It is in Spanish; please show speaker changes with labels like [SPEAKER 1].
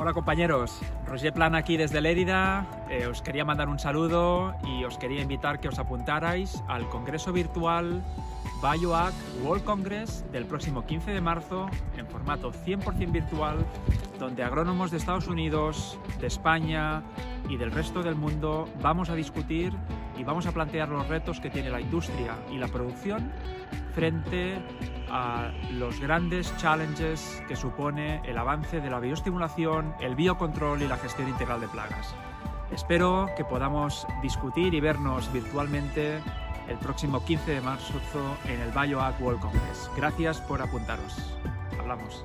[SPEAKER 1] Hola compañeros, Roger Plan aquí desde Lérida. Eh, os quería mandar un saludo y os quería invitar que os apuntarais al congreso virtual BioAC World Congress del próximo 15 de marzo en formato 100% virtual, donde agrónomos de Estados Unidos, de España y del resto del mundo vamos a discutir y vamos a plantear los retos que tiene la industria y la producción frente a los grandes challenges que supone el avance de la bioestimulación, el biocontrol y la gestión integral de plagas. Espero que podamos discutir y vernos virtualmente el próximo 15 de marzo en el BioAg World Congress. Gracias por apuntaros. Hablamos.